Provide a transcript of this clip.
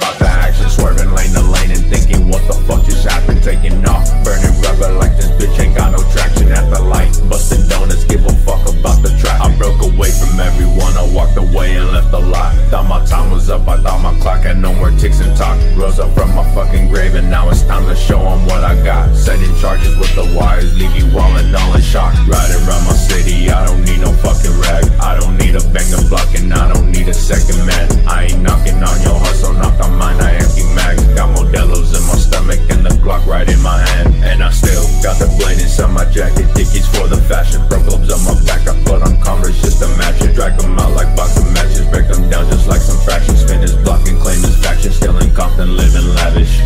About the action, swerving lane to lane and thinking what the fuck just happened Taking off, burning rubber like this bitch ain't got no traction at the light. Bustin' donuts, give a fuck about the track. I broke away from everyone, I walked away and left a lot. Thought my time was up, I thought my clock had no more ticks and talk. Rose up from my fucking grave and now it's time to show them Nikes for the fashion. Bro clubs on my back, I put on Converse just to match it. Drag them out like boxing matches. Break them down just like some fractions Spin his block and claim his faction. Stealing, in Compton, living lavish.